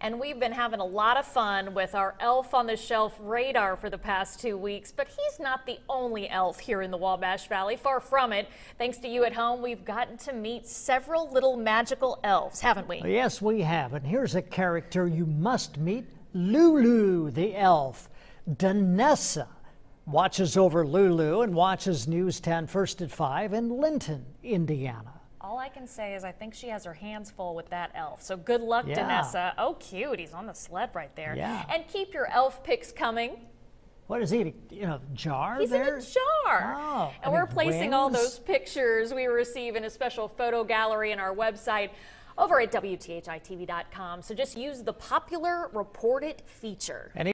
And we've been having a lot of fun with our Elf on the Shelf radar for the past two weeks. But he's not the only elf here in the Wabash Valley. Far from it. Thanks to you at home, we've gotten to meet several little magical elves, haven't we? Yes, we have. And here's a character you must meet Lulu the elf. Danessa watches over Lulu and watches News 10 first at 5 in Linton, Indiana. All I can say is I think she has her hands full with that elf. So good luck, Yeah. Danessa. Oh, cute. He's on the sled right there. Yeah. And keep your elf picks coming. What is he? You know, jar He's there? in a jar. Oh, and we're placing all those pictures we receive in a special photo gallery in our website over at WTHITV.com. So just use the popular report it feature. And